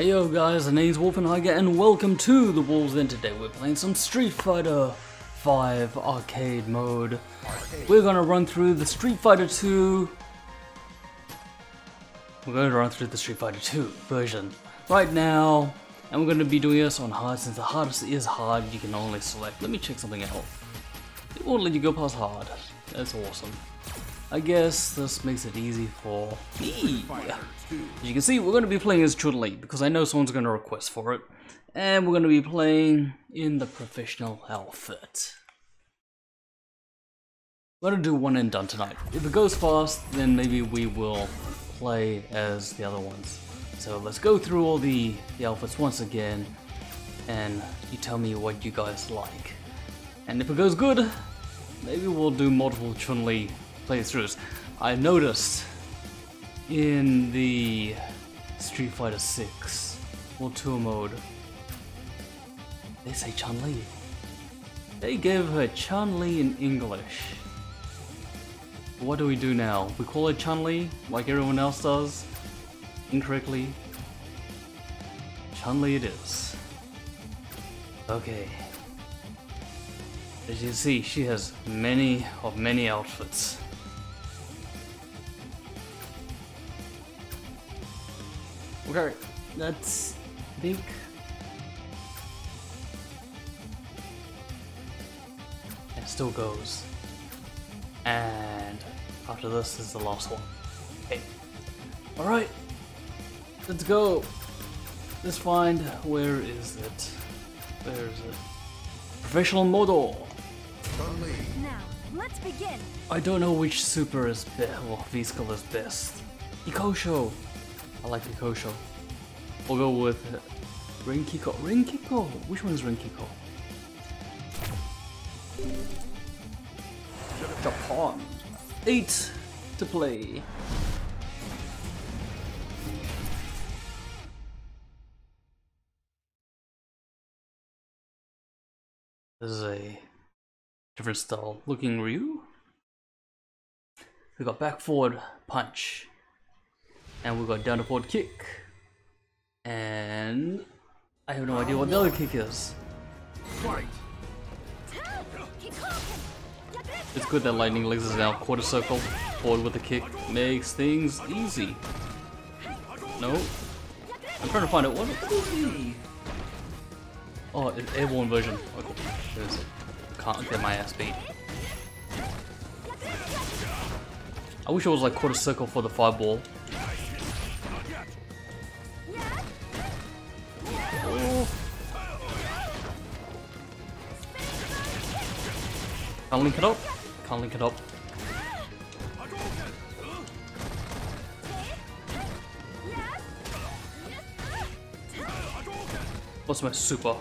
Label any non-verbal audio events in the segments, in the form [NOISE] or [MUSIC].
Hey yo guys, the name's Wolfenheiger and welcome to the Wolves and today we're playing some Street Fighter 5 arcade mode. We're gonna run through the Street Fighter 2 We're gonna run through the Street Fighter 2 version right now and we're gonna be doing this on hard since the hardest is hard you can only select. Let me check something out. It won't let you go past hard. That's awesome. I guess this makes it easy for me. As you can see, we're going to be playing as Chun-Li because I know someone's going to request for it. And we're going to be playing in the professional outfit. We're going to do one and done tonight. If it goes fast, then maybe we will play as the other ones. So let's go through all the, the outfits once again and you tell me what you guys like. And if it goes good, maybe we'll do multiple Chun-Li playthroughs. I noticed in the Street Fighter 6 World Tour mode, they say Chun-Li. They gave her Chun-Li in English. What do we do now? We call her Chun-Li like everyone else does? Incorrectly? Chun-Li it is. Okay. As you see, she has many of many outfits. Okay, that's big. It still goes. And after this is the last one. Okay. Alright. Let's go. Let's find where is it? Where is it? Professional model. Now, let's begin. I don't know which super is best, well, V-Skill is best. Kikosho! I like Kikosho. We'll go with Renkiko. Renkiko! Which one is Renkiko? Japan. Eight to play. This is a different style looking Ryu. We got back forward punch. And we got down to forward kick. And I have no idea what the other kick is. It's good that Lightning Legs is now quarter circle. Forward with the kick makes things easy. No. I'm trying to find out what what is? Oh, it's airborne version. Okay. Can't get my ass beat. I wish it was like quarter circle for the fireball. Can't link it up. Can't link it up. What's my super?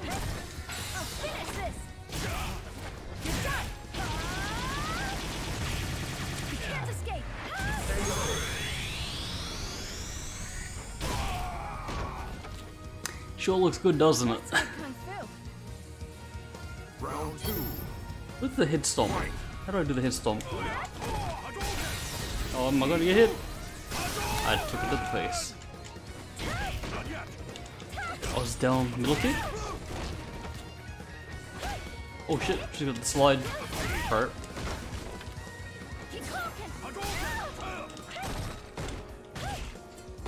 Sure looks good, doesn't it? The head stomp? How do I do the head stomp? Oh, am I gonna get hit? I took it to the face. I was down middle? Oh shit, she got the slide part.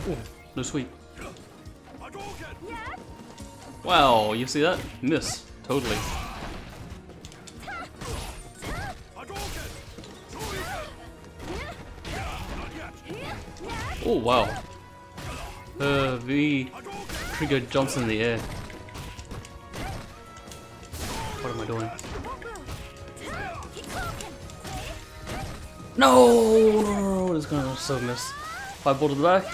Oh, no sweep. Wow, you see that? Miss. Totally. Oh wow. Uh, V trigger jumps in the air. What am I doing? No! No, it's gonna so miss. Five ball to the back.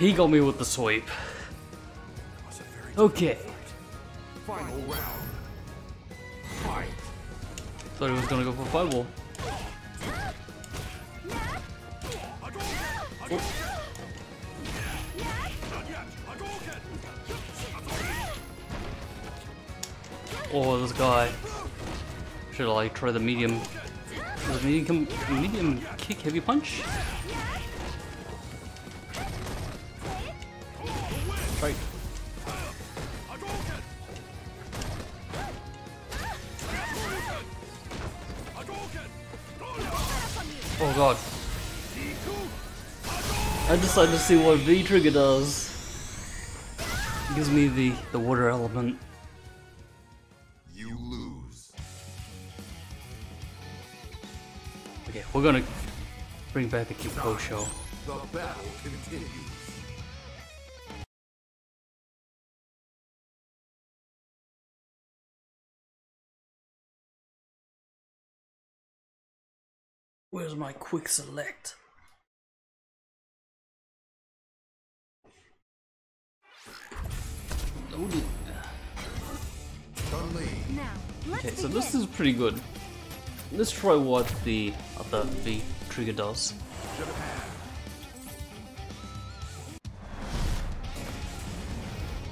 He got me with the sweep. Okay. Final round. Thought he was gonna go for fireball. Oh, oh, this guy. Should I like try the medium medium, medium kick heavy punch? Right. God. I decided to see what V trigger does. It gives me the, the water element. You lose. Okay, we're gonna bring back the Kikosho. The battle continues. Where's my quick select? Loaded. Chun Li. Now, Okay, so begin. this is pretty good. Let's try what the other V trigger does.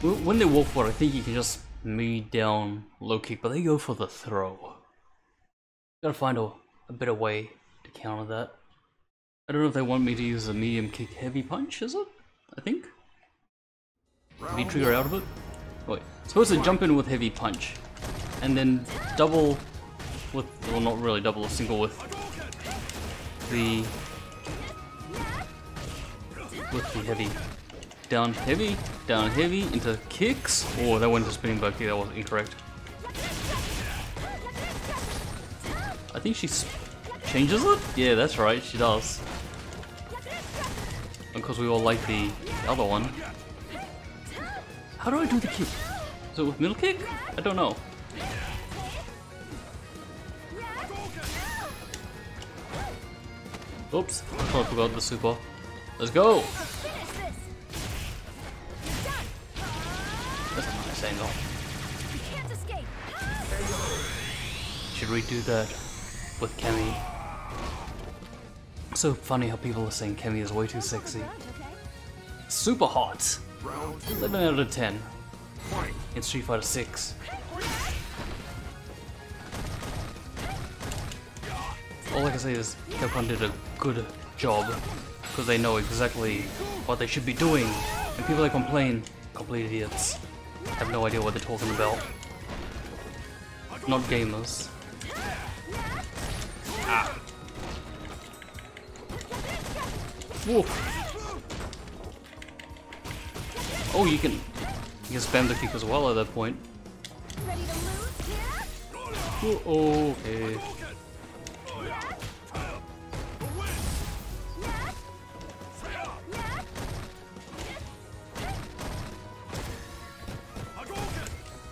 When they walk forward, I think you can just me down low kick, but they go for the throw. Gotta find a, a better way to counter that. I don't know if they want me to use a medium kick heavy punch, is it? I think? V trigger out of it? Oh, wait, supposed to jump in with heavy punch, and then double with, well not really double, a single with the, with the heavy. Down heavy, down heavy, into kicks. Oh, that went to spinning back there, that was incorrect. I think she s- changes it? Yeah, that's right, she does. Because we all like the other one. How do I do the kick? Is it with middle kick? I don't know. Oops, thought I forgot the super. Let's go! That's a nice angle. You can't escape. That with Kemi. So funny how people are saying Kemi is way too sexy. Super hot! 11 out of 10 in Street Fighter 6. All I can say is Capcom did a good job because they know exactly what they should be doing. And people that complain, complete idiots, have no idea what they're talking about. Not gamers. Ah. Whoa. Oh, you can you can spam the kick as well at that point. Ready to lose? Yeah? Oh, okay.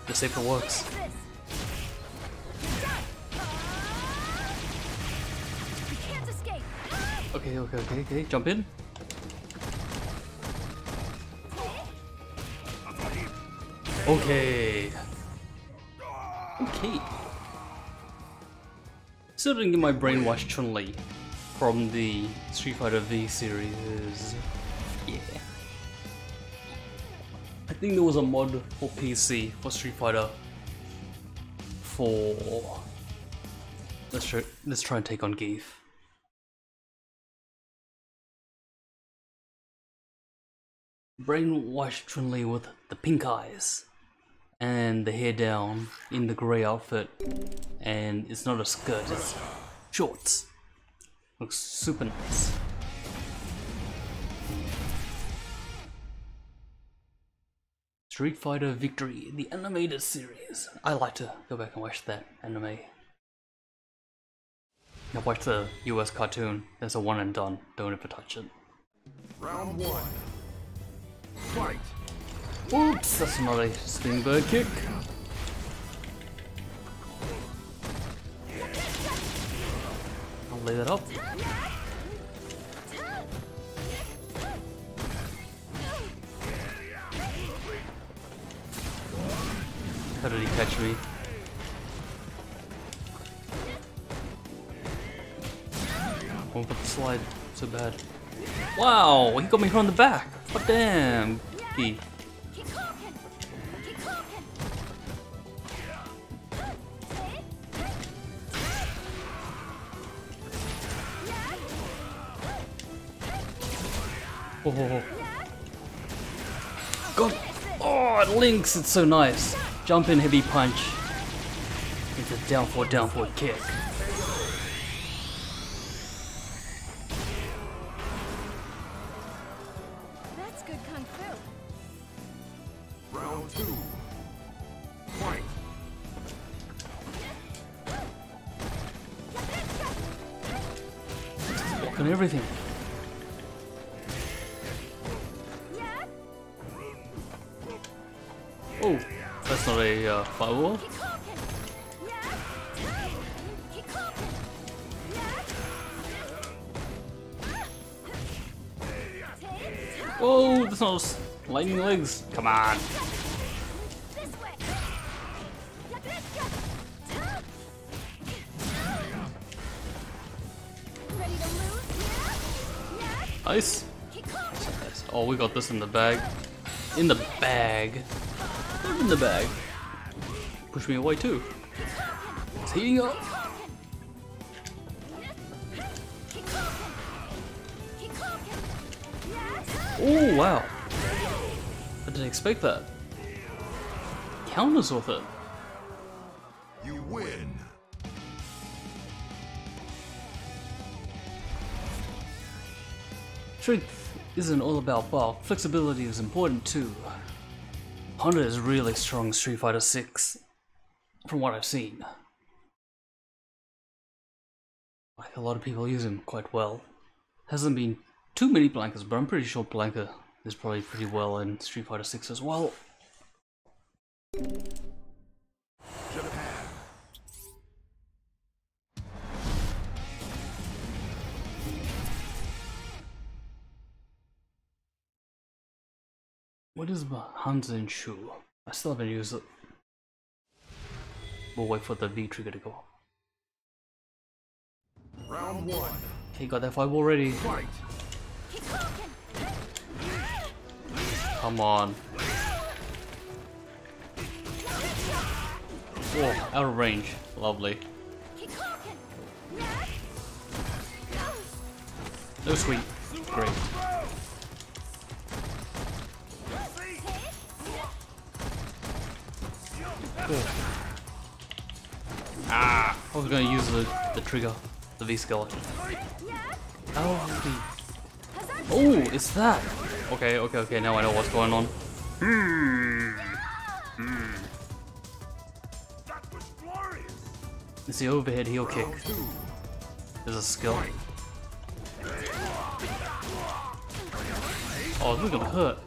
The safer works. This. You can't escape. Okay, okay, okay, okay. Jump in. Okay. Okay. Still didn't get my brainwash Chun Li from the Street Fighter V series. Yeah. I think there was a mod for PC for Street Fighter for... Let's try, let's try and take on Gief. Brainwashed Li with the pink eyes and the hair down in the grey outfit, and it's not a skirt, it's shorts. Looks super nice. Street Fighter Victory, the animated series. I like to go back and watch that anime. I watched the US cartoon. There's a one and done. Don't ever touch it. Round one. Oops, that's not a spinning bird kick. I'll lay that up. How did he catch me? Oh, Won't put the slide so bad. Wow, he got me from the back. But damn, Gee. Oh, oh, oh. God. Oh, it links. It's so nice. Jump in heavy punch. It's a down forward, down forward kick. This in the bag. In the bag. In the bag. Push me away too. It's heating up. Keep talking. Keep talking. Yeah. Oh, wow. I didn't expect that. Counters with it. You win. Strength isn't all about bulk, flexibility is important too. Honda is really strong in Street Fighter 6, from what I've seen. Like a lot of people use him quite well. Hasn't been too many Blankas, but I'm pretty sure Blanka is probably pretty well in Street Fighter 6 as well. What is my Hansen Shu? I still haven't used it. We'll wait for the V trigger to go off. Round one. Okay, got that five already. Fight. Come on. Oh, out of range. Lovely. No sweet. Great. Ah! I was gonna use the, the trigger, the V skeleton. Oh, oh, it's that! Okay, okay, okay, now I know what's going on. Hmm. It's the overhead heel kick. There's a skill. Oh, this is gonna hurt.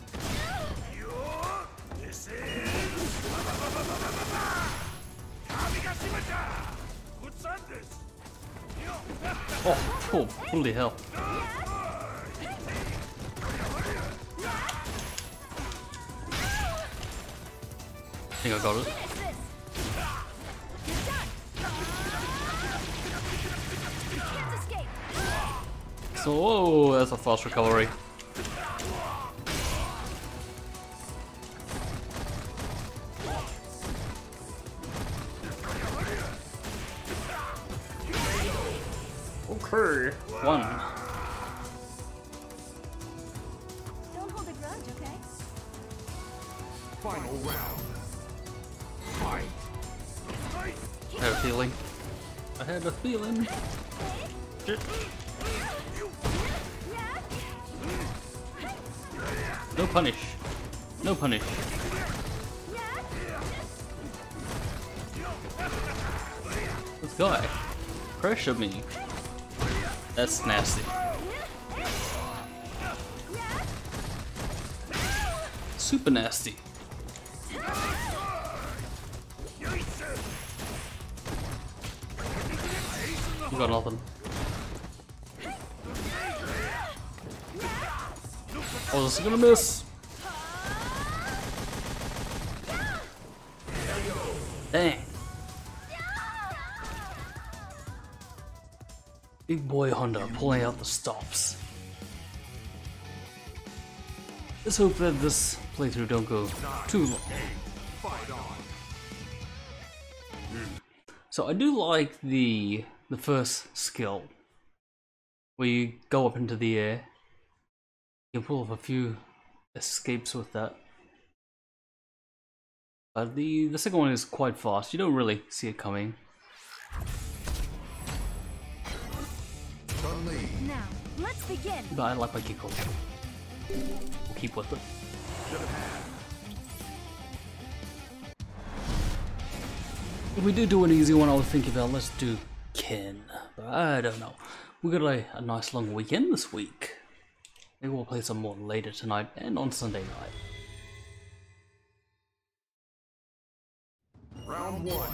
Oh, oh, holy hell. I think I got it. So, whoa, that's a fast recovery. Okay, one. Don't hold a grudge, okay? Final round. Fight. I had a feeling. I had a feeling. No punish. No punish. This guy pressured me. That's nasty. Super nasty. You got nothing. Oh, this is gonna miss. Honda pulling out the stops. Let's hope that this playthrough don't go too long. So I do like the the first skill where you go up into the air You can pull off a few escapes with that. But the, the second one is quite fast. You don't really see it coming. Let's begin. But I like my Kiko. We'll keep with it. If we do do an easy one, I was thinking about let's do Ken. But I don't know. We got a, a nice long weekend this week. Maybe we'll play some more later tonight and on Sunday night. Round one.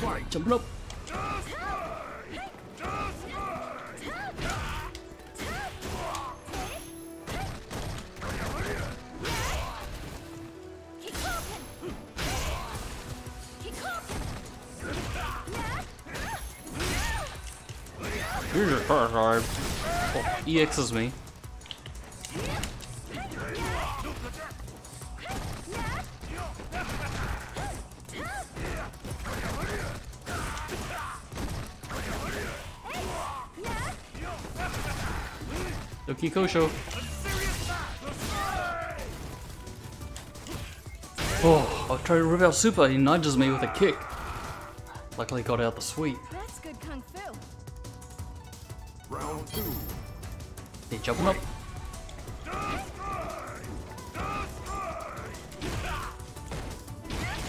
Fight. Jumping up. Keep Your first time. Oh, EXs me. Doki Kosho. Oh, I'll try to rip out Super. He nudges me with a kick. Luckily got out the sweep. That's good kung fu. Round two. He jumping up.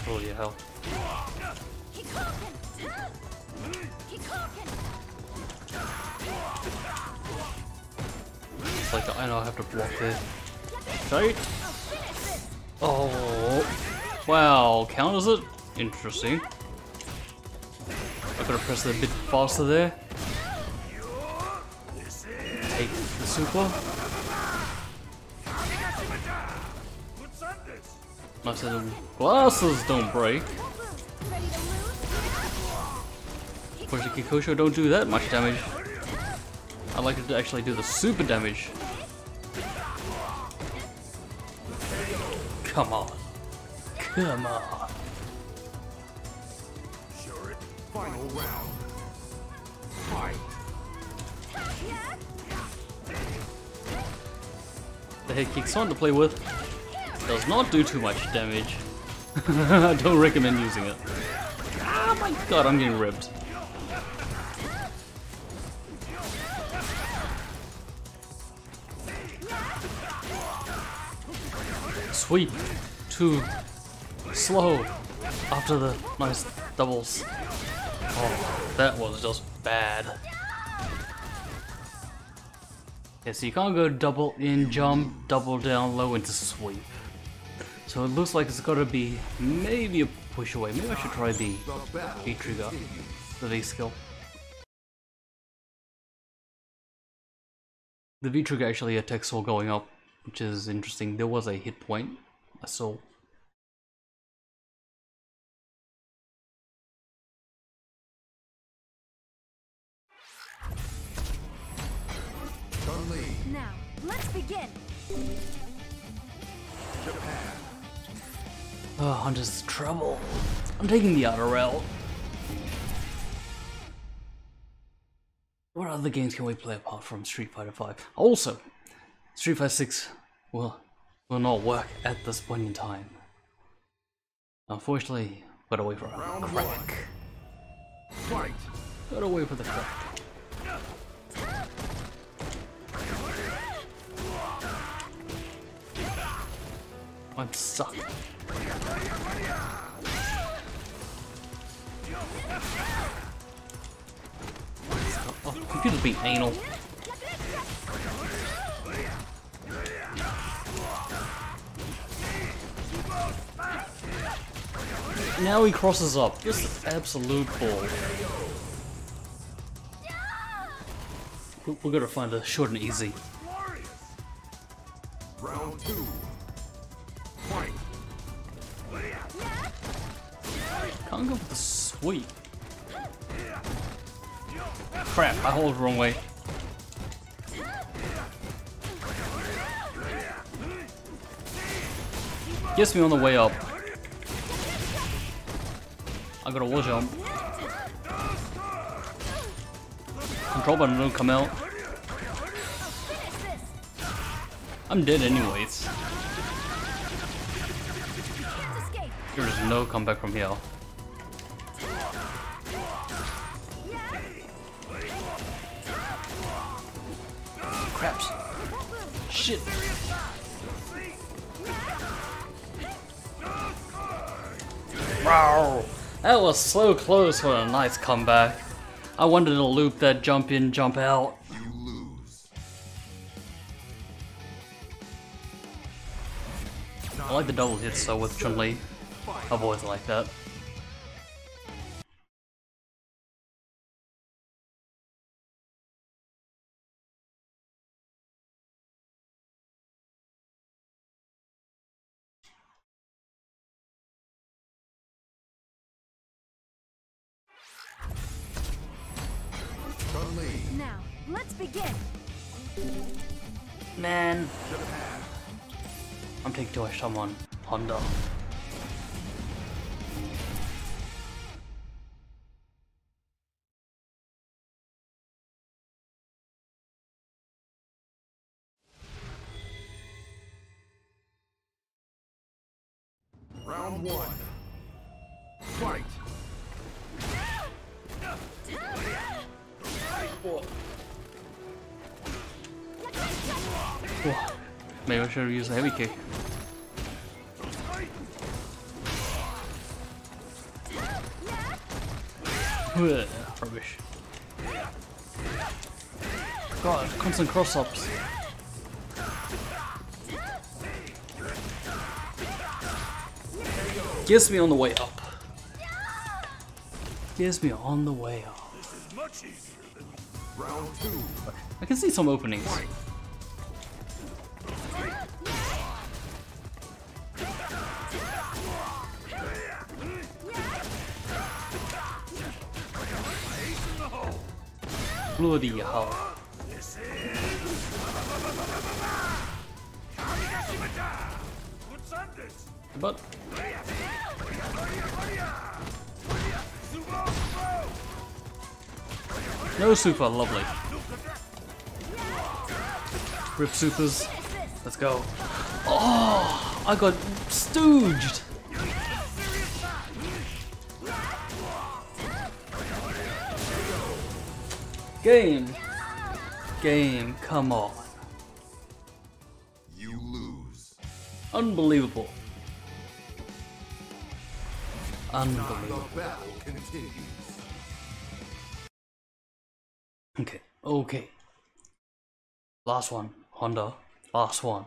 Holy hell. Keep talking. Keep talking. It's like I know I have to block there. Right? Oh. Wow, counters it? Interesting. I gotta press it a bit faster there. Super. Glasses don't break. The Kikosho don't do that much damage. I like to actually do the super damage. Come on. Come on. The head kick's on to play with. Does not do too much damage. [LAUGHS] I don't recommend using it. Ah my god, I'm getting ripped. Sweep. Too slow. After the nice doubles. Oh, that was just bad. Yeah, so you can't go double in, jump, double down, low into sweep. So it looks like it's gotta be maybe a push away. Maybe I should try the V trigger, the V skill. The V trigger actually attacks all going up, which is interesting. There was a hit point I saw. Begin. Japan. Oh, Hunter's trouble. I'm taking the outer route. What other games can we play apart from Street Fighter V? Also, Street Fighter 6 will, will not work at this point in time. Unfortunately, gotta wait for a Round crack. Fight. Gotta wait for the crack. I'm stuck. Oh, computer's being anal. Now he crosses up. Just absolute bull. We- We're gonna find a short and easy. Round two. Can't going for the sweep. Crap, I hold the wrong way. Gets me on the way up. I got a wall jump. Control button don't come out. I'm dead anyways. There is no comeback from here. Craps. Shit. Wow. That was so close for a nice comeback. I wanted to loop that jump in, jump out. You lose. I like the double hits so with Chun-Li. I've always liked that. I'm taking too much time on Honda. Round one. Fight. Whoa. Maybe I should use a heavy kick. Ugh, [LAUGHS] Rubbish. God, constant cross-ups. Gets me on the way up. Gets me on the way up. Round two. I can see some openings. Bloody. But no super, lovely. Rip supers. Let's go. Oh, I got stooged. Game. Game, come on. You lose. Unbelievable. Unbelievable. Okay, okay. Last one, Honda. Last one.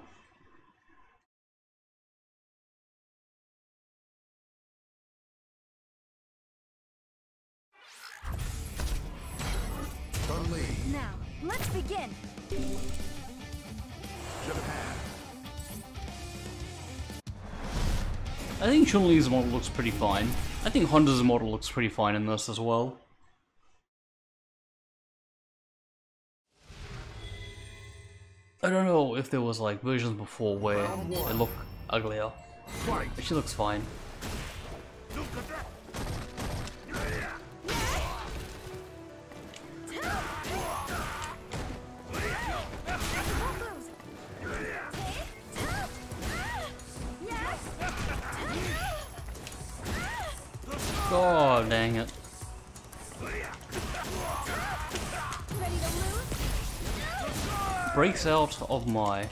Let's begin. I think Chun-Li's model looks pretty fine. I think Honda's model looks pretty fine in this as well. I don't know if there was like versions before where they look uglier. She looks fine. God dang it. Ready to lose? Breaks out of my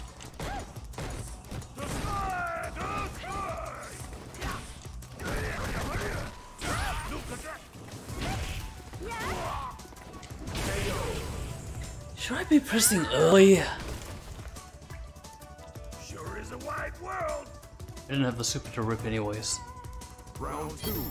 Should I be pressing early? Sure is a wide world. I didn't have the super to rip anyways. Round two.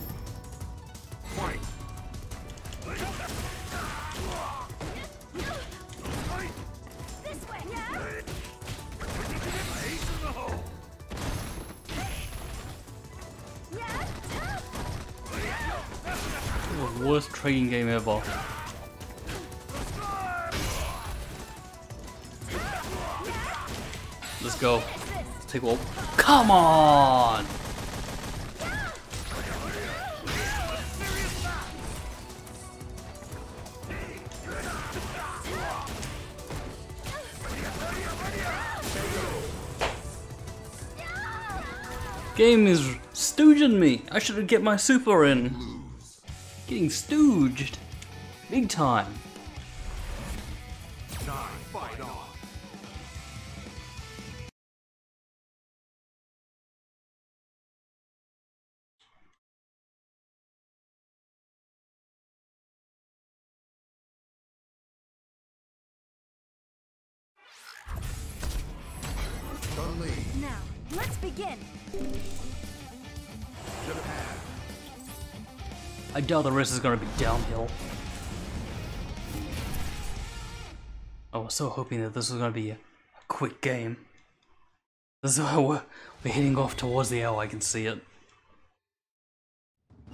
Worst trading game ever. Let's go. Let's take one. Come on! Game is stooging me. I should get my super in. Getting stooged. Big time. Doubt the rest is gonna be downhill. I was so hoping that this was gonna be a quick game. This is how we're, we're heading off towards the L, I can see it.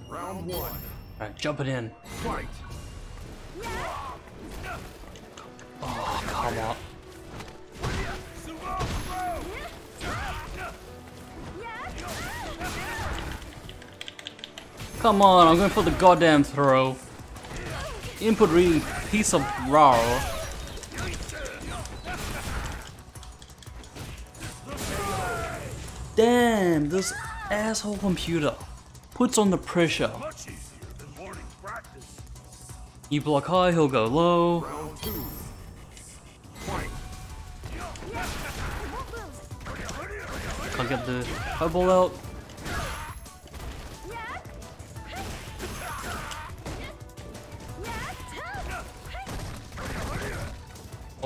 Round one. Alright, jumping in. Fight. Oh, come on. Come on, I'm going for the goddamn throw. Input reading piece of raw. Damn, this asshole computer puts on the pressure. You block high, he'll go low. Can't get the fireball out.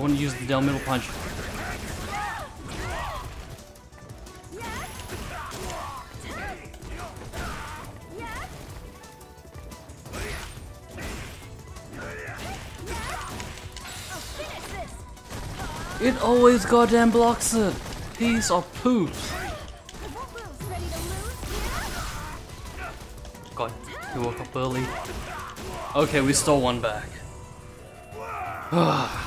Want to use the down middle punch. It always goddamn blocks it. Piece of poop. God, he woke up early. Okay, we stole one back. [SIGHS] Ah.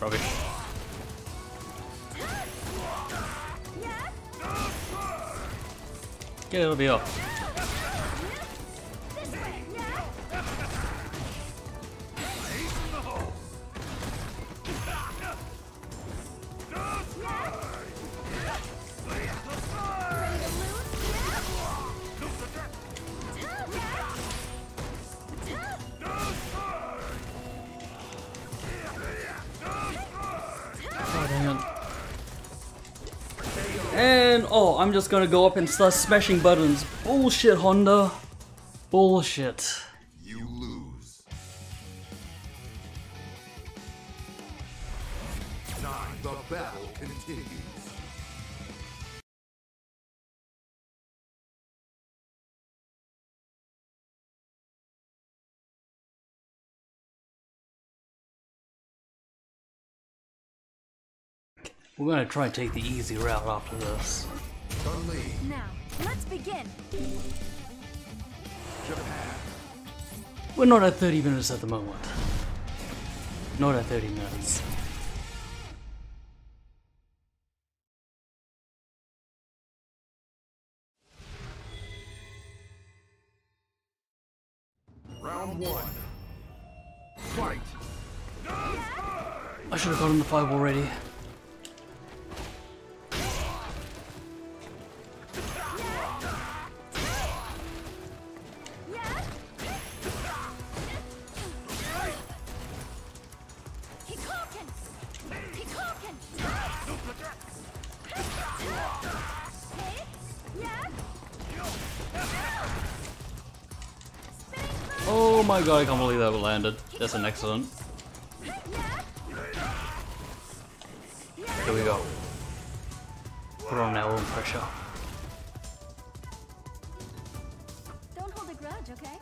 Rubbish. Get it'll be. This Oh, I'm just gonna go up and start smashing buttons. Bullshit, Honda. Bullshit. We're gonna try and take the easy route after this. Now, let's begin. Japan. We're not at 30 minutes at the moment. Not at 30 minutes. Round one. Fight. I should have gotten the five already. Oh my god, I can't believe that landed. That's an accident. Here we go. Put on our own pressure. Don't hold a grudge, okay?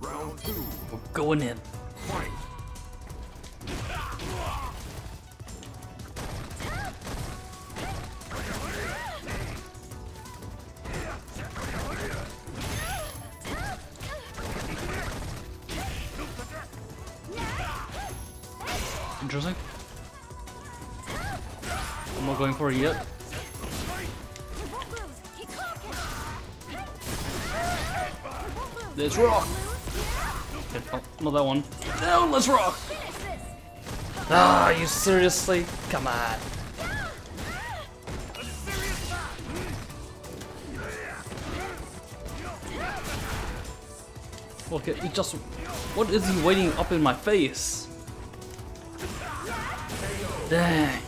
Round two. We're going in. Fight. Interesting. I'm not going for it yet. Let's rock! Okay, oh, not that one. No, let's rock! Ah, you seriously? Come on. Okay, just... What is he waiting up in my face? Dang.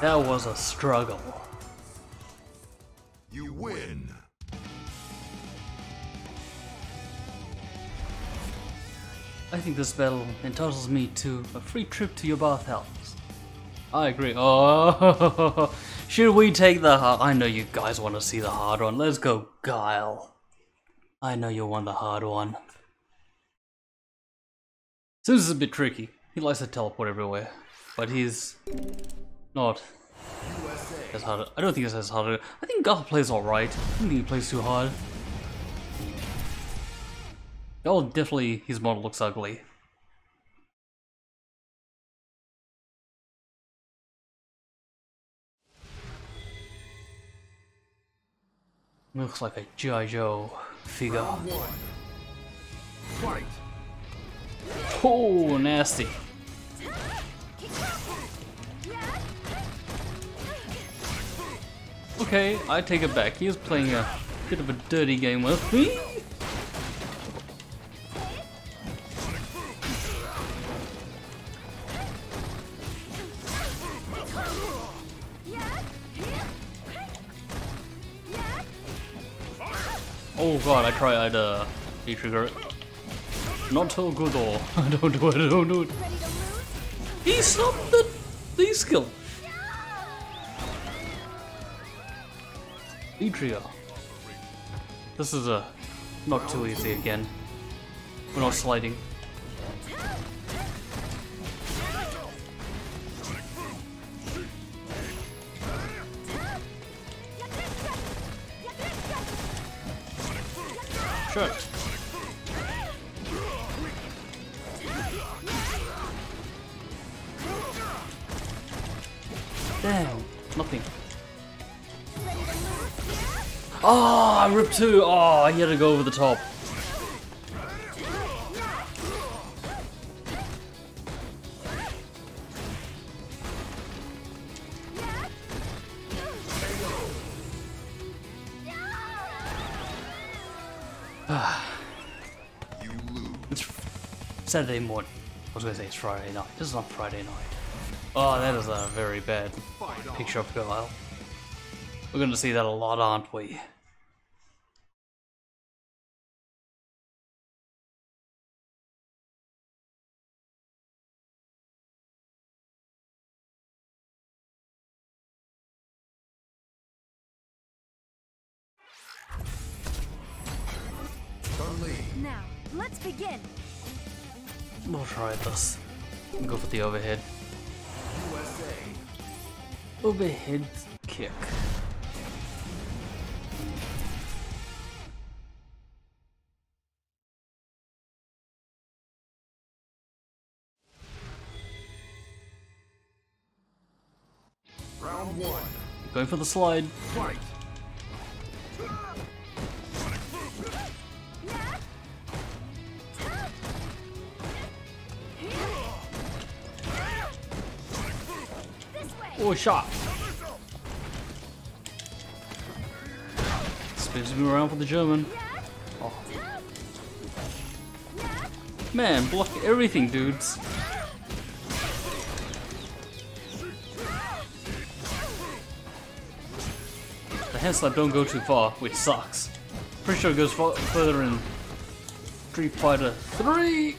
That was a struggle. You win. I think this battle entitles me to a free trip to your bathhouse. I agree. Oh, [LAUGHS] should we take the hard? I know you guys want to see the hard one. Let's go, Guile. I know you want the hard one. This is a bit tricky. He likes to teleport everywhere, but he's not as hard. I don't think he's as hard. I think Guile plays alright. I don't think he plays too hard. Oh, definitely his model looks ugly. Looks like a G.I. Joe figure. Fight. Oh, nasty. Okay, I take it back. He is playing a bit of a dirty game with me. Oh god, I tried uh, trigger it. Not good though. [LAUGHS] don't do it, don't do it. Ready to lose? He stopped the, the skill. Atria. This is a not too easy again. We're not sliding. Oh, he had to go over the top. [SIGHS] It's Saturday morning. I was gonna say it's Friday night. This is not Friday night. Oh, that is a very bad picture of Guile. We're gonna see that a lot, aren't we? Let's begin. We'll try this. Go for the overhead. USA. Overhead kick. Round one. Going for the slide. Fight. This way. Oh, shot. Spins me around for the German. Oh. Man, block everything, dudes. The hand slap don't go too far, which sucks. Pretty sure it goes further in Street Fighter 3.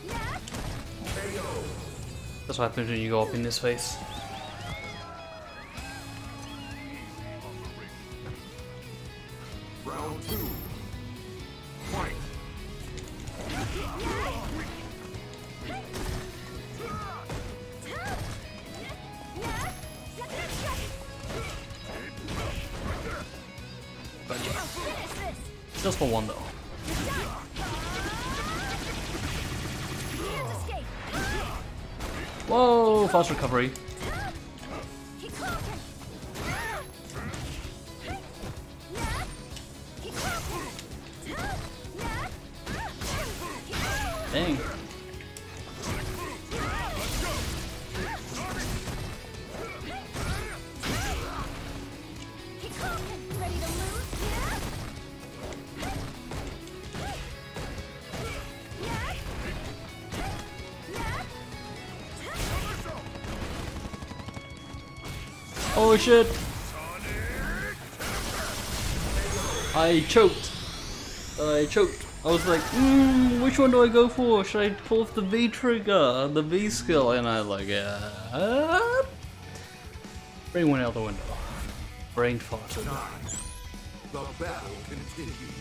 That's what happens when you go up in this face. Round two. Fight. Just for one though. Whoa, fast recovery. Shit! I choked. I choked. I was like, mm, which one do I go for? Should I pull off the V trigger, the V skill? And I like, uh, bring one out the window. Brain farted. The battle continues.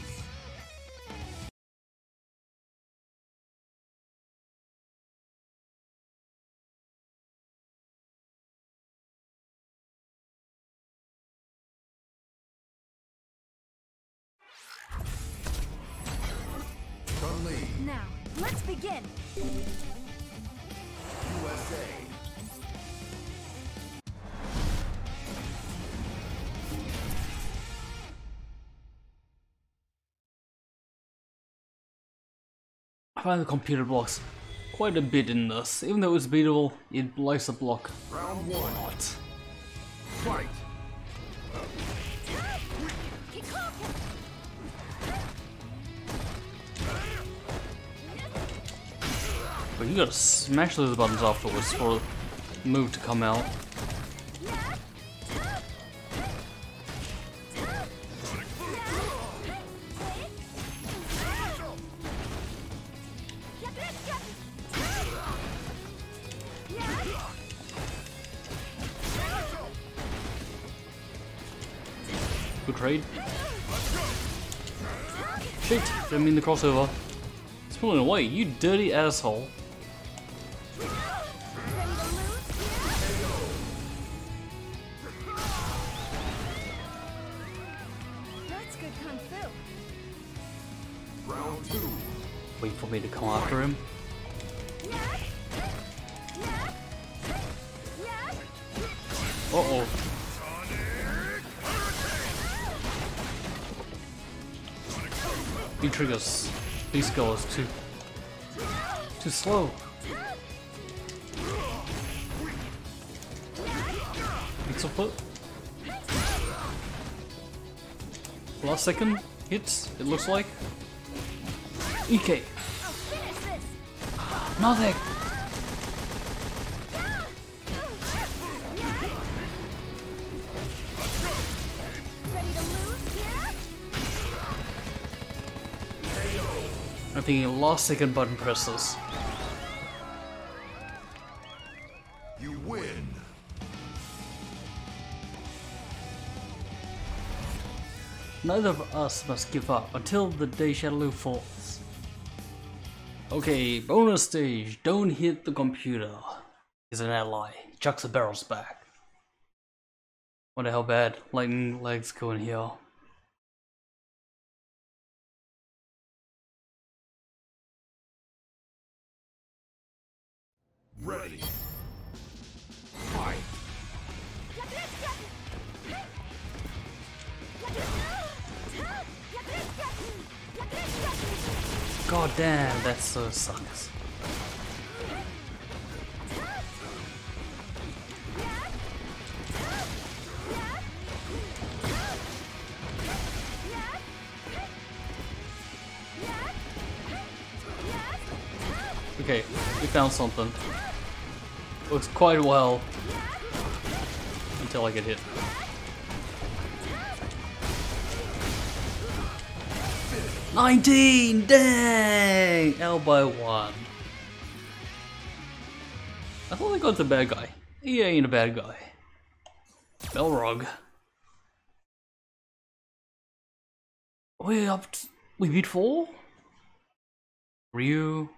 I find the computer blocks quite a bit in this. Even though it's beatable, it likes to block Round a one. lot. Fight. But you gotta smash those buttons afterwards for the move to come out. Shit, didn't mean the crossover. It's pulling away, you dirty asshole. Goes too too slow. Pixel foot. Last second hits, it looks like. EK. I'll finish this! Nothing. I'm thinking last second button presses. You win. Neither of us must give up until the day Shadaloo falls. Okay, bonus stage. Don't hit the computer. He's an ally. Chucks the barrels back. Wonder how bad lightning legs go in here. Ready. Fight. God damn, that so sucks. Okay, we found something. Looks quite well. Until I get hit. Nineteen! Dang! L by one. I thought I got the bad guy. He ain't a bad guy. Balrog. We up we beat four? Ryu.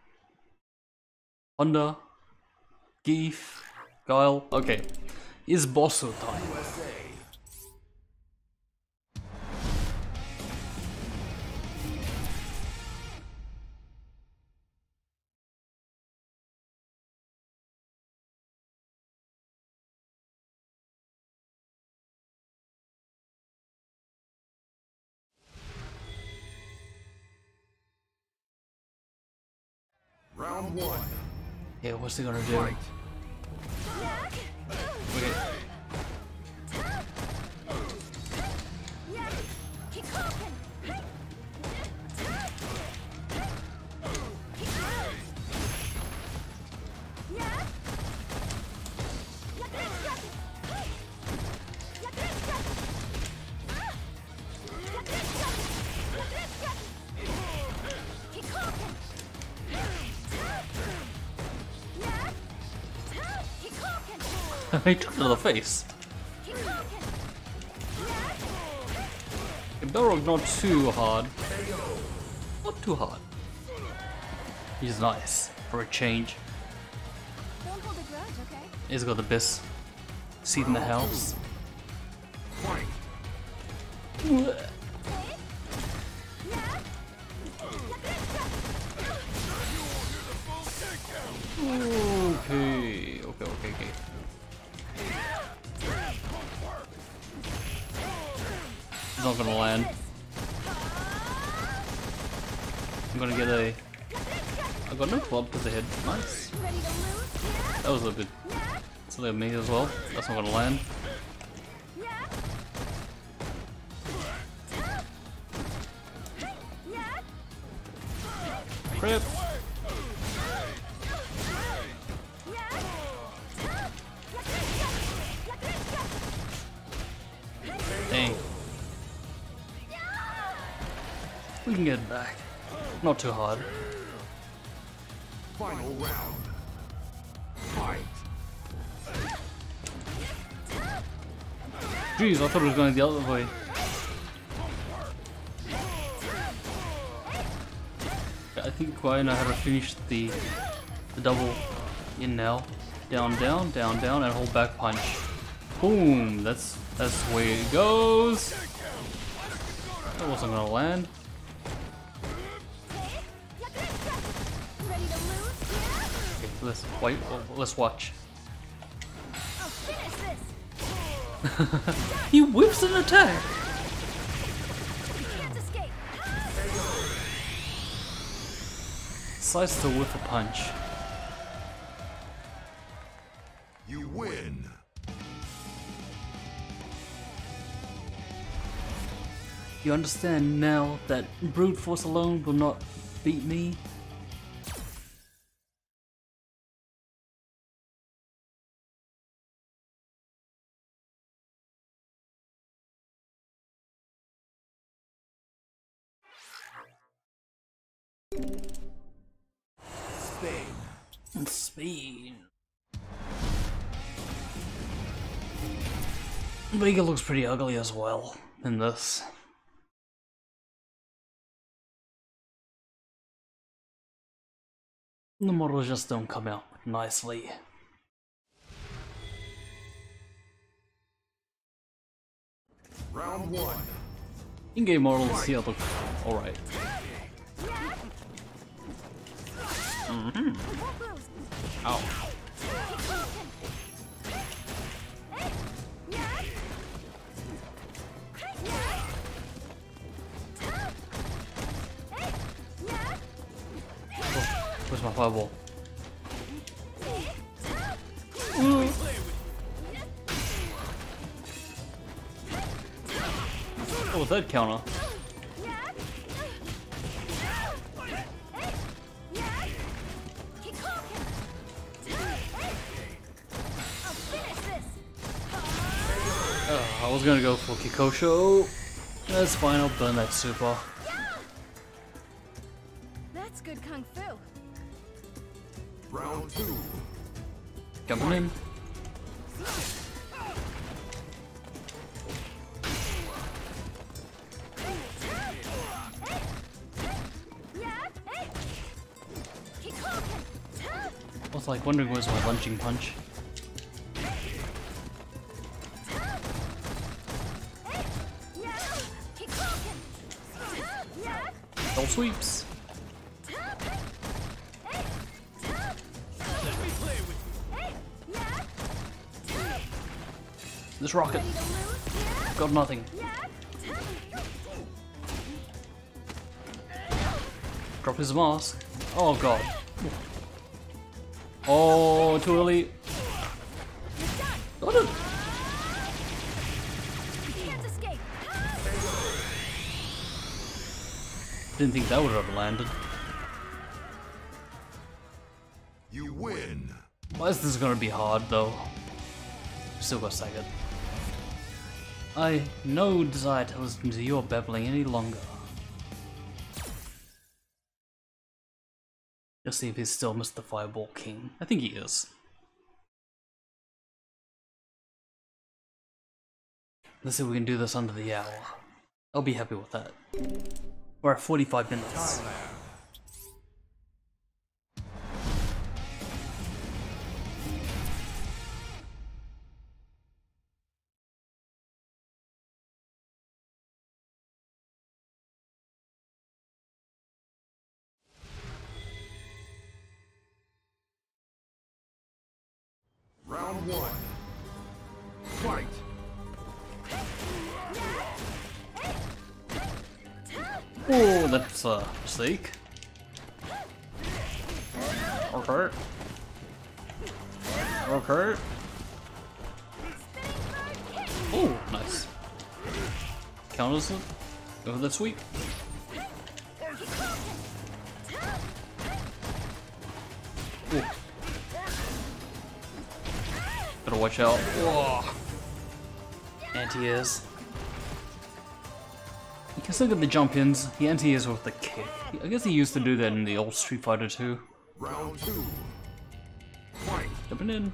Honda. Gief. Kyle, Okay. Is Bosso time. Round one. Yeah, what's he gonna do? [LAUGHS] he took it to the face. Talking. Not too hard. Not too hard. He's nice for a change. He's got the best seat in the house. Fight. He's not gonna land. I'm gonna get a. I got no club to the head. Nice. That was a bit silly of me as well. That's not gonna land. Yeah? Not too hard. Final round. Fight. Jeez, I thought it was going the other way. I think Kwai know how to finish the the double in now. Down, down, down, down, and hold back punch. Boom! That's that's the way it goes. That wasn't gonna land. Wait. Let's watch. I'll finish this! [LAUGHS] He whips an attack. Escape! To whip a punch. You win. You understand now that brute force alone will not beat me? Spain. Speed. Vega looks pretty ugly as well in this. The models just don't come out nicely. Round one. In-game models here look alright. Won't lose! Ow. Where's my fireball? Oh, that counter. I was gonna go for Kikosho. That's fine, I'll burn that super. That's good kung fu. Round two. Jumping in. Yeah? Hey! Keep talking! I was like wondering where's my lunging punch. Sweeps. This rocket. Got nothing. Drop his mask. Oh god. Oh, too early. I didn't think that would have landed. You win. Why is this gonna be hard though? Still got staggered. I no desire to listen to your babbling any longer. Let's see if he's still Mr. Fireball King. I think he is. Let's see if we can do this under the hour. I'll be happy with that. We're at 45 minutes. Round one. Oh, that's uh, a mistake. Okay. Okay. Oh, nice. Counters it. For that sweep. Ooh. Better watch out. Whoa. Anti-airs. You can look at the jump ins. He anti-airs with the kick. I guess he used to do that in the old Street Fighter 2. Round two. Fight. Jumping in.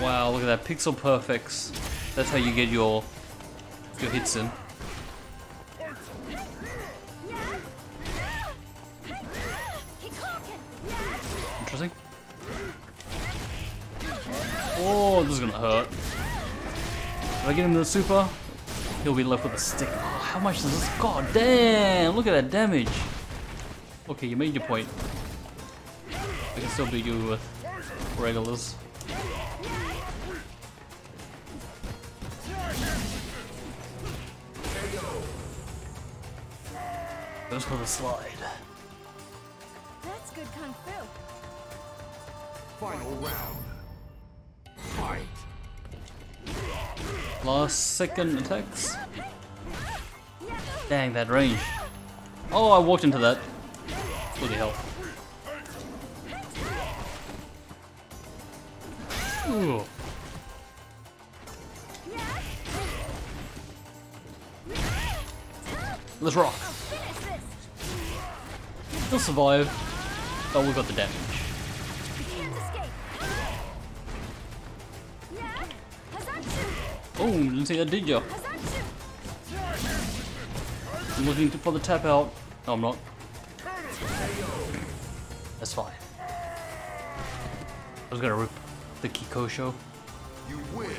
Wow, look at that. Pixel perfects. That's how you get your your hits in. If I get him to the super, he'll be left with a stick. Oh, how much does this? God damn! Look at that damage. Okay, you made your point. I can still beat you with regulars. Goes for the slide. That's good kung fu. Final round. Last second attacks. Dang, that range. Oh, I walked into that. Bloody hell. Ooh. Let's rock. He'll survive, but we've got the damage. Oh, didn't see that, did ya? I'm looking for the tap out. No, I'm not. That's fine. I was gonna rip the Kikosho. You win.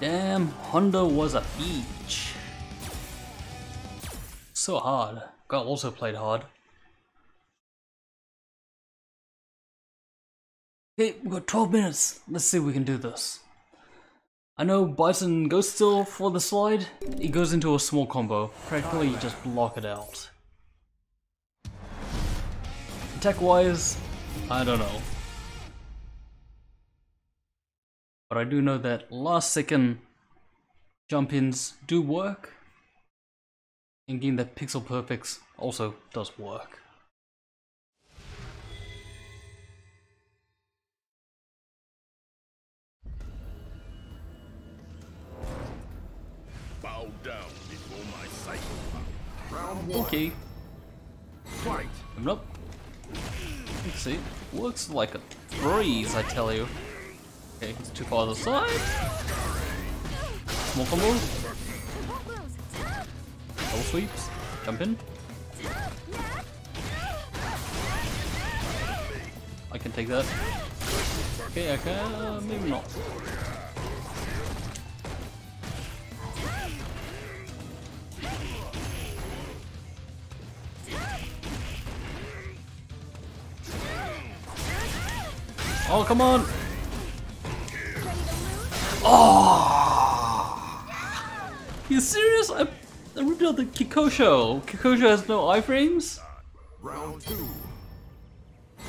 Damn, Honda was a beach. So hard. God also played hard. 12 minutes. Let's see if we can do this. I know Bison goes still for the slide. He goes into a small combo. Practically you just block it out. Attack wise, I don't know. But I do know that last second jump ins do work. And game that Pixel Perfects also does work. Okay, Fight. up. Let's see. Works like a breeze, I tell you. Okay, it's too far to the side. Small combo, You won't lose. double sweeps, jump in. I can take that. Okay, I can, maybe not. Oh, come on! Oh! You serious? I, I ripped out the Kikosho. Kikosho has no iframes? Round two.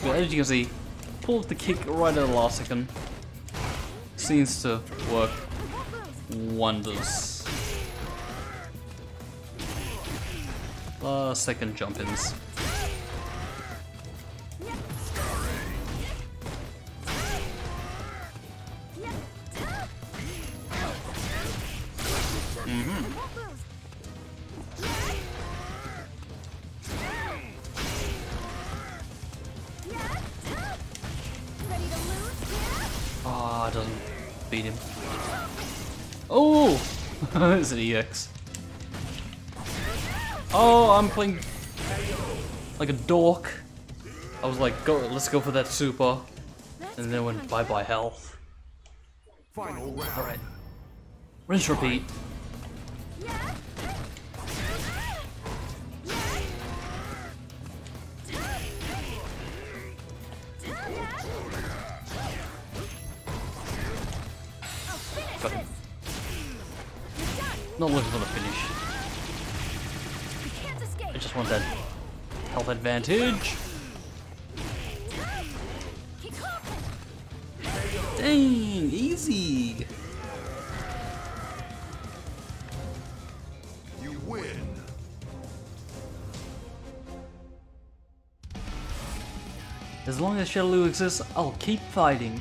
But as you can see, pulled the kick right at the last second. Seems to work wonders. Last second jump ins. An EX. Oh, I'm playing like a dork. I was like, go, let's go for that super. And then went bye bye health. Alright. Rinse repeat. Not looking for the finish. I just want that health advantage. Dang, easy. You win. As long as Shadaloo exists, I'll keep fighting.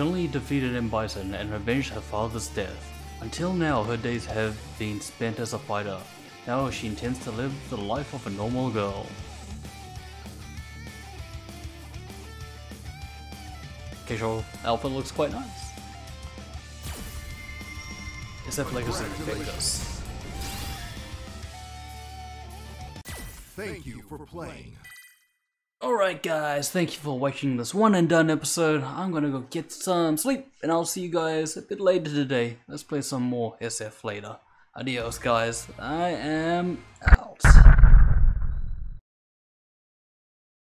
Chun-Li defeated M. Bison and avenged her father's death. Until now, her days have been spent as a fighter. Now she intends to live the life of a normal girl. Casual outfit looks quite nice. Except Legacy Victus. Thank you for playing. Alright guys, thank you for watching this one and done episode. I'm gonna go get some sleep and I'll see you guys a bit later today. Let's play some more SF later. Adios guys, I am out.